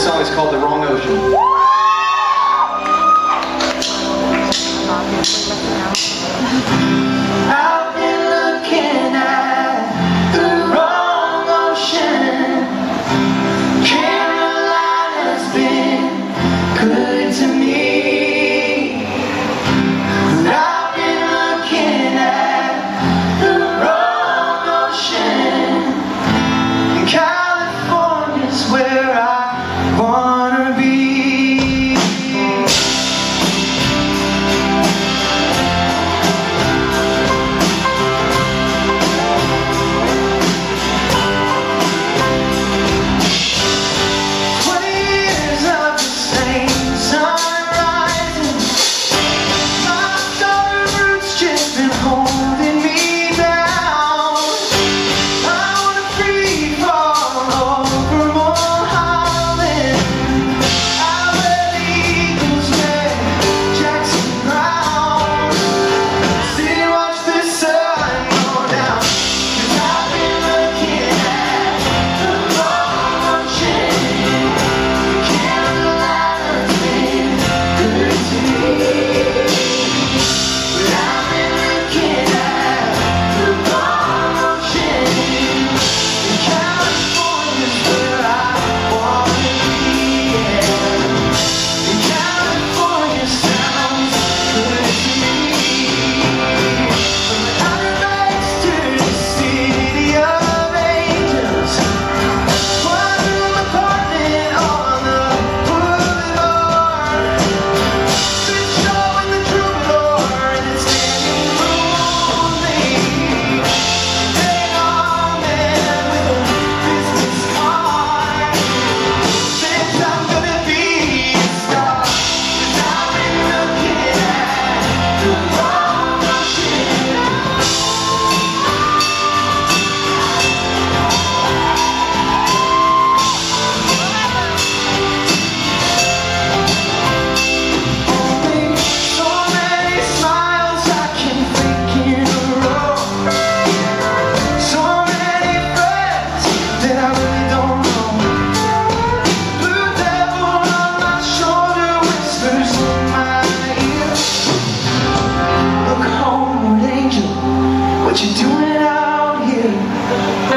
This song is called The Wrong Ocean. Here? It's